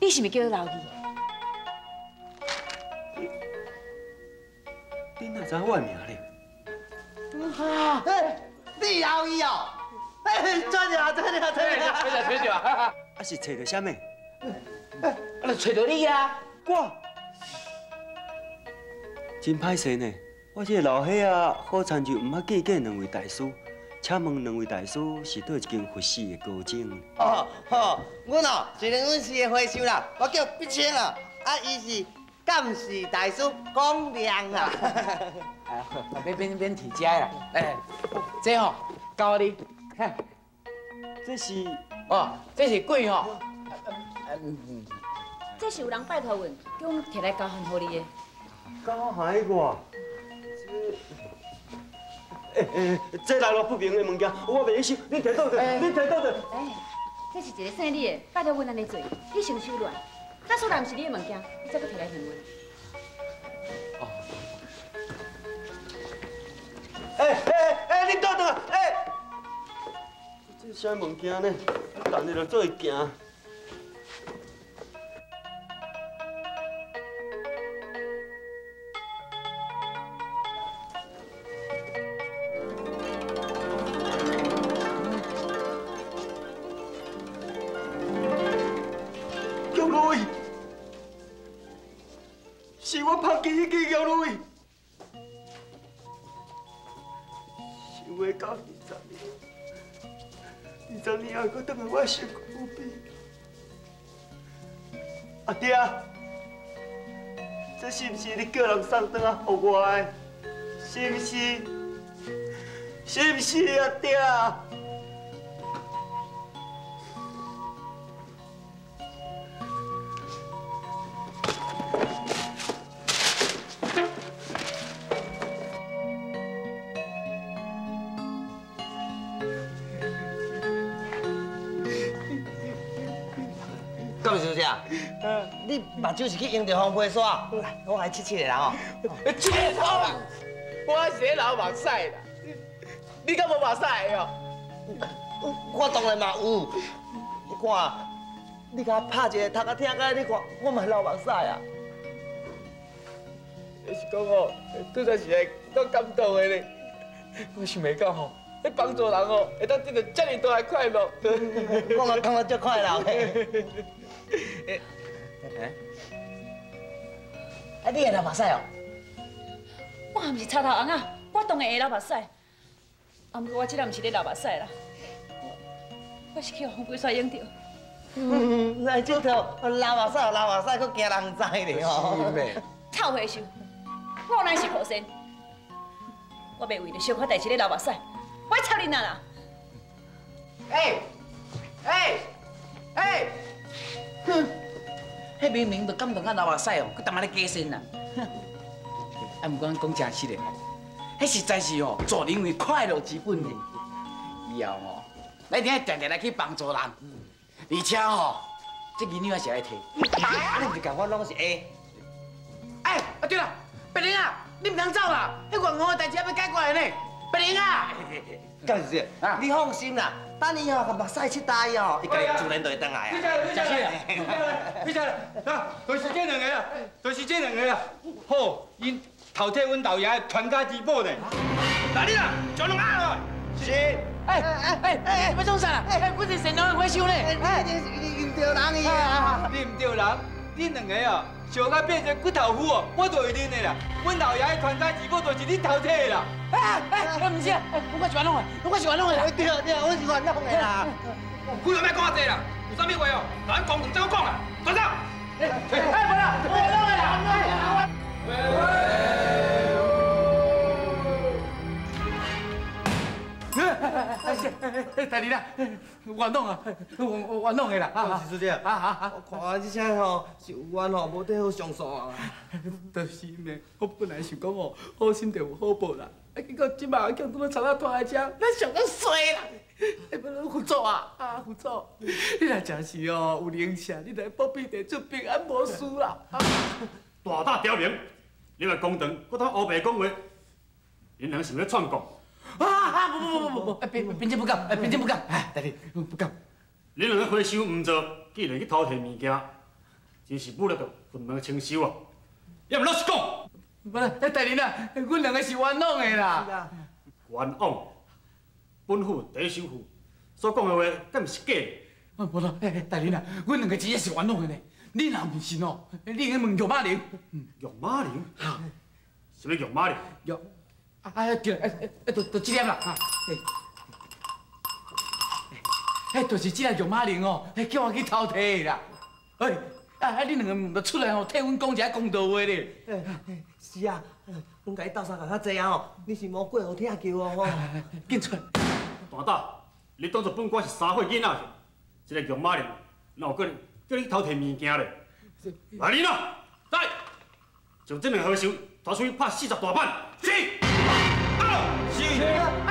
你是毋是叫老二？你哪知我的名咧？啊，哎，你后伊哦，哎，转呀转呀转呀，吹着吹着，啊，啊是找到啥物？就找到你啊！我真歹势呢，我这个老伙仔好参就毋捌见见两位大师，请问两位大师是倒一间佛寺的高僧？哦哦，阮哦是阮寺的和尚啦，我叫碧清啦，啊，伊是干事大师光亮啦。啊，免免免提遮啦，哎，这吼交你，嘿这是哦，这是贵吼，嗯嗯，这是有人拜托阮，叫阮摕来交还互你的。交海我。这，诶诶，这来路不明的物件，我袂收，你摕倒去，你摕倒去。哎，这是一个姓李的，拜托阮安尼做，你先收乱。假使若毋是你的物件，你再搁摕来还阮。哎哎哎，你倒倒，哎，这啥物件呢？等你就做会行。送转来给我？是不是？是不是阿爹？你目睭是去用着风飞沙？来，我来七七个人哦。这个 我是老目屎啦，你敢无目屎的哦？我当然嘛有。你看，你甲我拍一个头壳听个，你看我嘛流目屎啊。你是讲哦，拄则是个够感动的咧。我想袂到吼，你帮助人哦，会当得到遮尔大的快乐。我嘛感觉足快乐的。哎，啊，你会流目屎哦？我毋是插头红啊，我当然会流目屎。啊，毋过我即个毋是咧流目屎啦，我我是去互风飞沙影着。嗯，来这头流目屎，流目屎，搁惊人知咧哦。臭回收，我乃是好生，我袂为着小可代志咧流目屎，我要插你哪啦？哎，哎，哎，哼，迄明明就感动到流目屎哦，佮淡仔咧假身啦。哼，啊，毋管讲真实的吼，迄实在是哦，做人为快乐之本的。以后哦，咱一定要定定来去帮助人，而且哦，这银两也是爱摕。啊，你毋是讲我拢是 A？哎，啊对了，白灵啊，你唔通走啦，迄员工的代志还要解决的呢。白灵啊，干是啊你放心啦，等你哦，甲目屎切大以后，伊家己自然就会转来啊。真是啊！你睇啊，就是这两个啊，就是这两个啊。好，因头替阮老爷的传家之宝呢。来你啦，将拢押落来。是。哎哎哎哎，要做啥啦？哎，我是神龙的回收呢。哎，你你用着人伊啊！你唔对人，恁两个哦，小甲变成骨头虎哦，我都会恁的啦。阮老爷的传家之宝就是你偷摕的啦。哎哎，不是，我是玩弄的，我是玩弄的啦。对对，我是玩弄的啦。不要卖讲这啦？有啥物话哦，咱公堂怎讲啦？团长，哎，哎不啦，我弄的啦，我弄的啦。哎，大林啊，我弄啊，我我我弄的啦。啊，是这啊啊啊！我看这车吼是有冤吼，无得好上诉啊。就是咩，我本来想讲哦，好心就有好报啦。啊，结果即马叫拄到查到拖来车，咱上到衰啦。哎，不能胡做啊！啊，胡做！你若真是哦有灵性，你来保庇地出平安无事啦。大大刁民，你来公堂，搁当黑白讲话，恁两个想要串讲？啊啊！不不不不不，哎，并并且不敢，哎，并且不敢，哎，大弟，不敢。你两个回收唔做，既然去偷摕物件，真是不了着分两个清修啊！要不老实讲，不啦，哎，大林啊，阮两个是冤枉的啦。冤枉！本府第一首富所讲的话，敢毋是假的？啊，无啦，哎，大林啊，阮两个真正是冤枉的呢。你若毋信哦，你去问玉马玲。玉马玲？什么玉马玲？玉，啊，哎，对，哎哎哎，就就这粒啦，啊，哎，哎，就是这个玉马玲哦，哎，叫我去偷摕的啦。哎，啊，啊，你两个唔得出来哦，替阮讲一下公道话咧。是啊，阮甲你斗相共较济啊哦，你是无过好听叫哦吼。紧出来。大大，你当作本官是三岁囡仔是？这个玉马玲，哪有可能叫你偷摕物件咧？来人啊，来，将这名和尚拖出去拍四十大板，是。啊，是。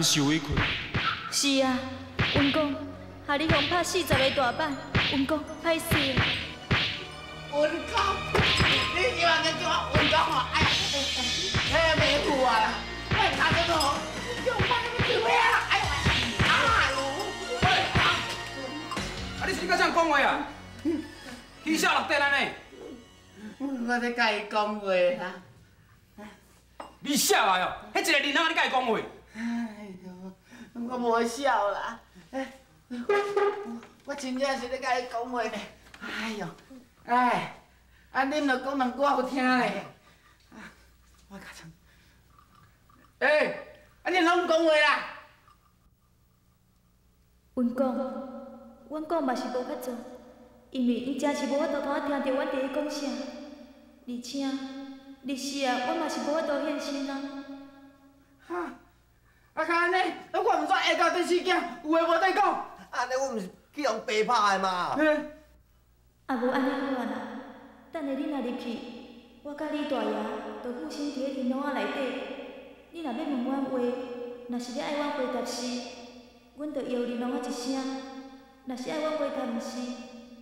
害你受委屈。是啊，阮公，害你互拍四十个大板，温公歹势啊！文公，你叫我跟叫我文公哦，哎呀，哎，没苦啊，哎，他这个哦，用把那个嘴啊，哎呀，哎呦，哎，啊，你是敢这样讲话啊？起笑落地安尼，我在甲伊讲话啦。你笑来哦，迄一个人哪你甲伊讲话？我无笑啦，哎，我真正是咧甲伊讲话呢。哎呦，哎，啊，恁着讲两句好听咧。啊，我甲唱。哎，啊，恁拢毋讲话啦？阮讲，阮讲嘛是无法做，因为伊真是无法度通我听着阮伫咧讲啥，而且日时啊，阮嘛是无法度现身啊。哈，啊，看安尼，啊，我毋煞下到第四件，有话无得讲。安尼我毋是去用白拍的嘛？嗯，啊无安尼好啊啦，等下你若入去，我甲你大爷就附身伫咧天笼仔内底。你若要问阮话，若是要爱我回答是，阮就摇天笼仔一声；若是爱我回答毋是，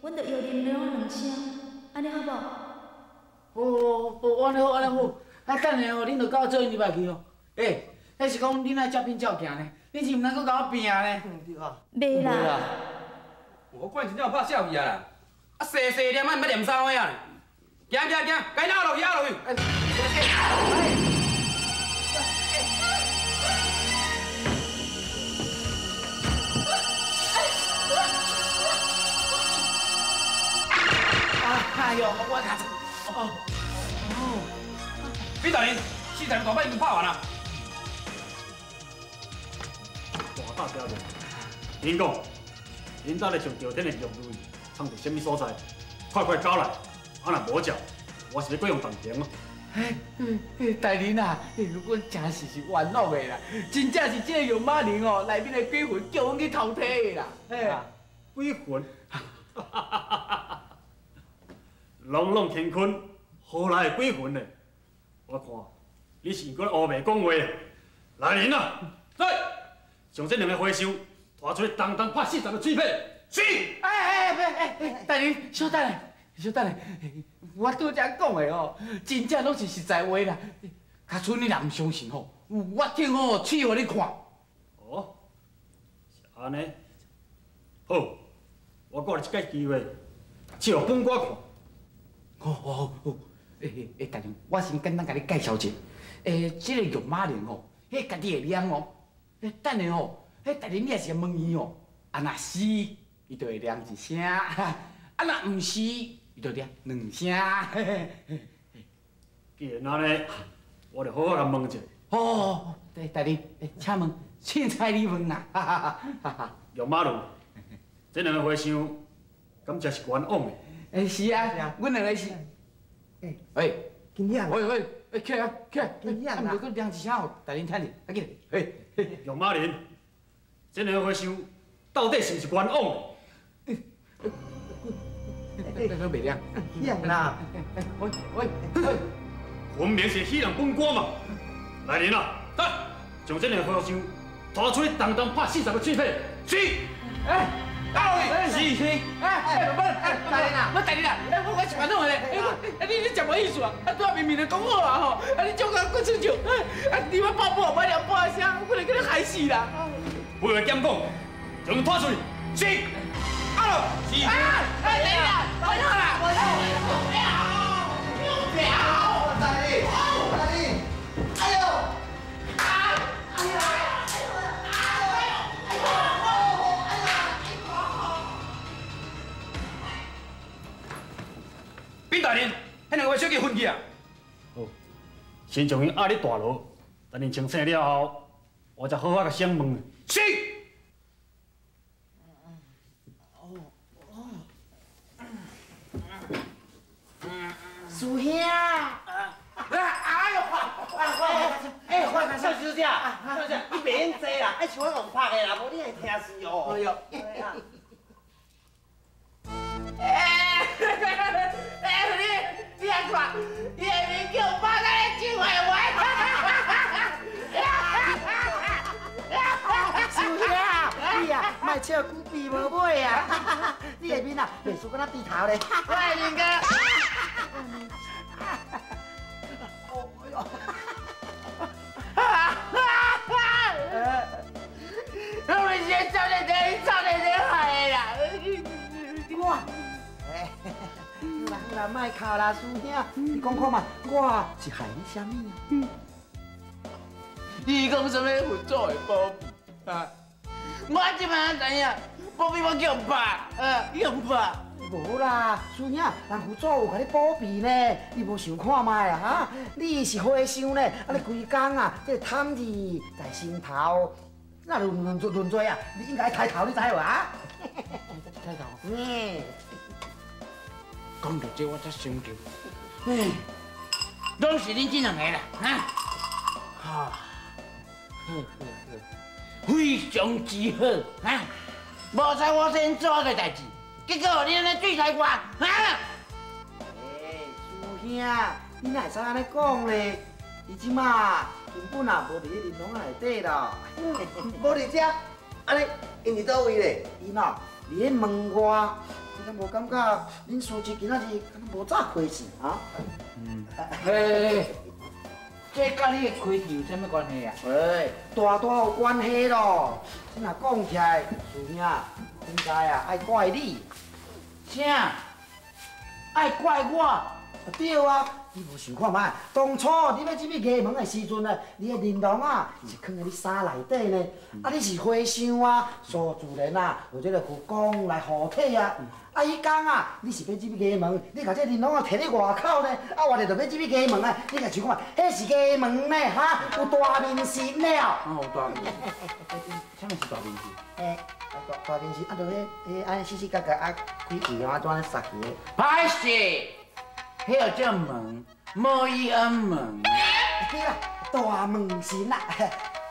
阮就摇天笼仔两声。安尼好无？好，好，安尼好，安尼好。啊，等下哦，恁着甲我做入来去哦。哎，迄是讲恁爱照拼照行呢，恁是毋通搁甲我拼呢？嗯，对啊。袂啦，我看真正有拍笑去啊啦！啊，细细念啊，毋捌念三回啊！行行行，该压落去压落去。哎，哎呦，我卡住。哦，李大人，四十个大板已经拍完了。恁讲，恁今日上朝天的玉瑞藏伫什么所在？快快交来！啊，若无照，我是要过用当庭啊！哎，哎，大人啊，哎阮真是是冤枉的啦，真正是这个用马铃哦，内面的鬼魂叫阮去偷摕的啦。哎，鬼魂，朗朗乾坤，何来的鬼魂呢？我看你是搁乌白讲话。来人啊！来，将这两个花箱拖出来，当当拍四十个水片。是。哎哎哎哎哎，大人，稍等下，稍等下，我拄则讲的哦，真正拢是实在话啦。卡村你若唔相信吼，我听吼试互你看。哦，是安尼。好，我给你一个机会，照本我看。好好好，诶诶，大人，我先简单甲你介绍者。诶，这个玉马莲吼，迄家己会念哦。诶，等下吼，迄大人你也是问伊哦，啊若是，伊就会念一声；啊若毋是，伊就念两声。既然安尼，我就好好甲问一下。哦，对，大人，诶，请问，凊彩你问啦。哈哈哈哈玉马路，这两个花箱，敢才是冤枉的？诶，是啊，阮两个是。哎喂，金亮，喂喂，诶，起来，起来，金亮啊啊，毋过念一声哦，大人听着，快紧，嘿，嘿，玉马林，这两个花箱到底是不是冤枉的？那个袂亮。亮啦，喂喂喂，分明是欺人本官嘛！来人啊，来，将这两个花箱拖出去，当当拍四十个碎片。是。哎，到位，是是，哎哎，不，哎，大人啊我大人啊，哎，我我是烦恼的，哎，你你什么意思啊？啊，拄啊明明就讲好啊吼，啊，你叫我过出去，啊，你要爆破，我两半声，我来给你害死啦！不会减讲，将拖出去。是。啊，是。啊，哎，大人啊，不要啦，不要，不要，不要，大力，大力，哎呦，啊，哎呀！禀大人，迄两个小姐分去啊！好，先将伊压伫大牢，等伊清醒了后，我再好好甲审问。是。师兄，哎呦，哎，快快小小姐，小师姐，你别用坐啦，爱像我用拍的啦，无你会听死哦。哎呦，哎，你你还看，你下面叫我卖笑久闭无买啊！你下面啊，袂输敢那低头咧。喂，林哥。卖哭啦，师兄，你讲看嘛，我是害你什么啊？你讲什么辅助的保庇啊？我即摆知影，保庇我叫爸，呃，叫爸。无啦，孙兄，人辅助有甲你保庇呢，你无想看卖啊？哈，你是花香呢，啊你规工啊，这个贪字在心头，那论论论罪啊，你应该抬头，你知无啊？抬头。嗯，讲到这我才想到，哎，拢是恁这两个啦，啊，哈，好好好，非常之好，啊，无采我先做个代志，结果你安尼对待我，啊，哎，师兄，你哪会使安尼讲呢？伊即马根本啊无伫咧林笼内底咯，无伫遮，安尼因伫倒位咧？伊喏，伫咧门外，你敢无感觉恁书记今仔日敢若无早开钱啊？嘿，这甲你的开店有啥物关系啊？喂，大大有关系咯。你若讲起来，师兄，应该啊爱怪你。啥？爱怪我？啊对啊，你无想看觅，当初你要入去衙门的时阵呢，你的玲珑啊是藏在你衫内底呢。啊，你是花香啊，所自然啊，有这个护工来护体啊。啊，伊讲啊，你是要入去衙门，你把这玲珑啊摕伫外口呢，啊，我哋就要入去衙门啊，你甲想看，迄是衙门呢，哈，有大面神了。哦，大面，啥物是大明星？诶，大大面神，啊，就迄迄安尼死死角角啊，开旗啊，怎安杀去的？歹势，迄叫门，无伊恩门。对啦，大门神啦。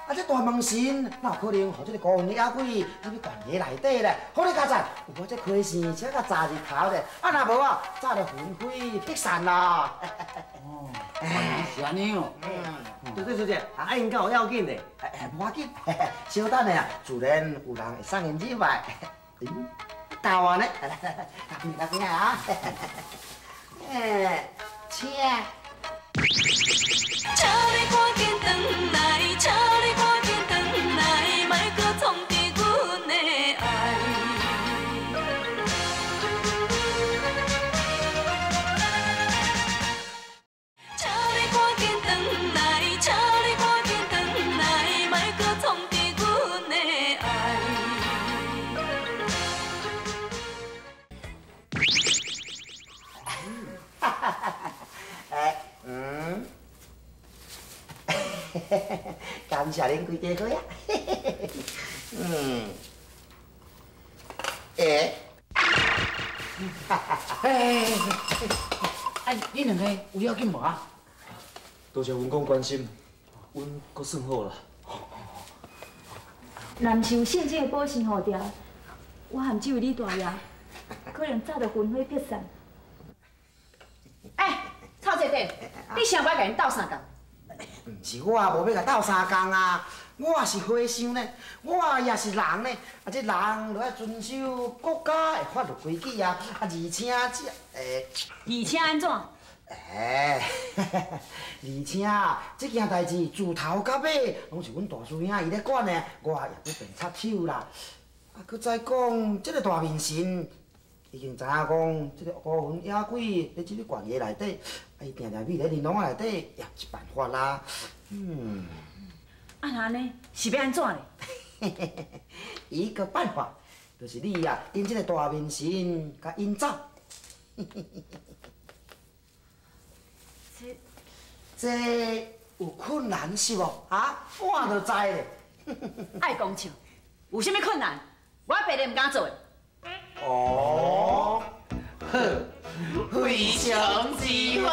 啊这大门神哪有可能互这个孤魂野鬼入去关野内底咧？好你佳哉，有我这亏线请甲早日头咧，啊若无啊，早就魂飞魄散啦。哦，是安尼哦。对对小姐，啊因敢有要紧的？哎哎，无要紧，稍等下啊，自然有人会送因入来。嗯，到啊呢，来来来，来边来边啊！哎，请。感谢恁几家伙呀，嗯，哎，哎，哎，你两个有要紧无啊？多谢阮公关心，阮阁算好啦。若毋是有圣这个保身护条，我含这位李大爷，可能早就魂飞魄散。哎，臭这底，你想要甲因斗相共？毋是我无要甲斗相共啊，我也是和尚呢，我也是人呢，啊，这人就要遵守国家的法律规矩啊，啊，而且这，诶、而且安怎？哎，而且啊，这件代志自头到尾拢是阮大师兄伊咧管的，我也不便插手啦。啊，搁再讲，这个大面神已经知影讲，这个孤魂野鬼咧进去关野内底，啊，伊定定秘在玲珑仔内底，也有一办法啦。嗯，啊那安尼是要安怎咧？伊个办法就是你啊，因这个大面神甲因走。这这有困难是无？啊，我都知咧。爱讲笑，有啥物困难？我别个毋敢做的。哦，非常之好，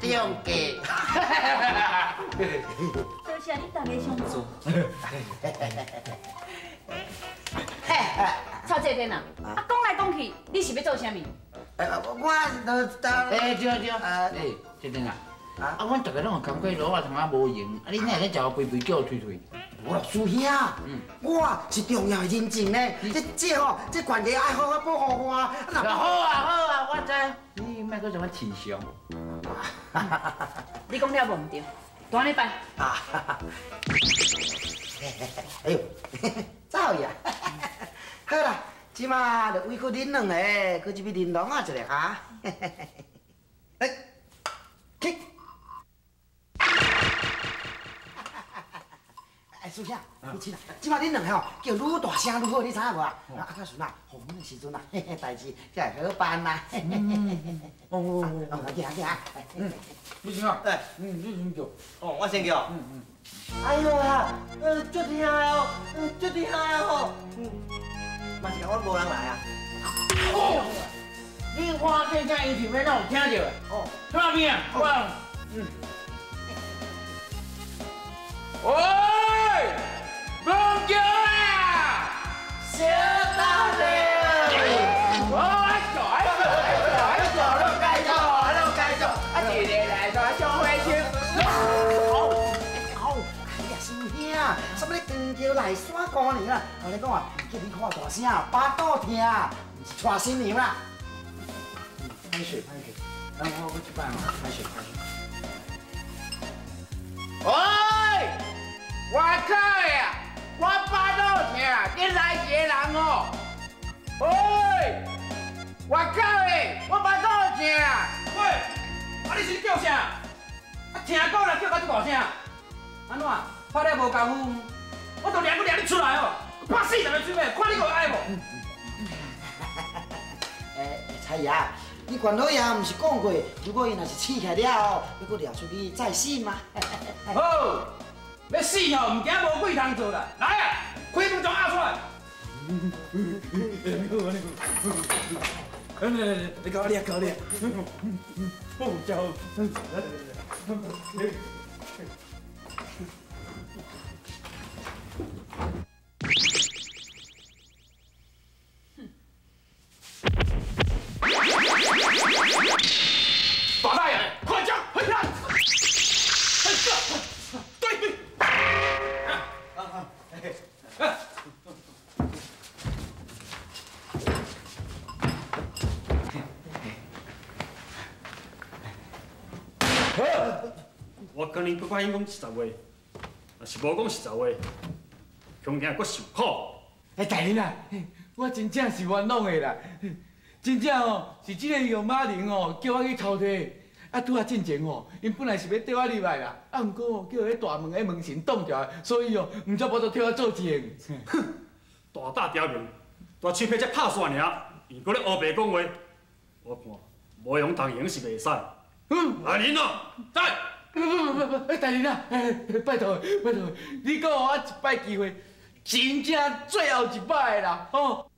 中计。多谢你大家相助。嘿，臭这底呐，啊讲来讲去，你是要做啥物？哎，我就当哎，对对，呃哎，这阵啊，啊，阮逐个拢有工过路啊，通啊无用，啊，你哪会咧食我肥肥叫我推推？我老师兄，我是重要的认证呢。这这吼，这管家爱好好保护我。啊好啊好啊，我知。你莫搁什么气象？你讲了无毋对，当你办。啊，哎呦，走呀！好啦，即马就委屈恁两个，搁一笔玲珑啊一个哈。哎，去。你请啦。即马恁两个吼叫愈大声愈好，你知影无啊？啊，较顺啊，红的时阵啊，嘿嘿，代志才会好办啦。哦哦 哦，哦，行行。你先啊，哎，嗯，你先叫。哦，我先叫。嗯嗯。哎呦呀，呃，足厉害哦，呃，足厉害哦。嗯，嘛是讲我无人来啊。哦，你话这这音是要哪有听到的？哦，哪边啊？我，嗯。喂，什么咧光桥来耍过年啦？我咧讲啊，叫你看大声，巴肚疼，是娶新娘啦。拍水，拍水。等我我去办嘛，拍水，拍水。喂，我靠呀！我巴肚疼，你来一个人哦。喂，我靠诶，我巴肚疼。喂，啊你是叫啥？啊听讲啦，叫到这大声，安怎？拍了无功夫，我都掠都掠你出来哦！拍死人个水尾，看你有爱无？诶，彩爷，你管老爷毋是讲过，如果伊若是醒起来了，要搁掠出去再死吗？好，要死吼，唔惊无鬼通做啦！来啊，开门将押出来！你搞你啊，搞你啊！不叫。可能不管因讲实在话，若是无讲实在话，恐惊阁受苦。哎，大人啊，我真正是冤枉的啦，真正哦，是这个杨马玲哦，叫我去偷摕。啊，拄啊进前哦，因本来是要缀我入来啦，啊，毋过哦，叫迄大门的门神挡住，所以哦，毋则无得替我做证。哼，大大刁民，大手皮才拍煞尔，伊搁咧黑白讲话，我看无用同赢是袂使。嗯，来人咯，在。不不不不不，大人啊，拜托拜托，你给我一摆机会，真正最后一摆啦，吼。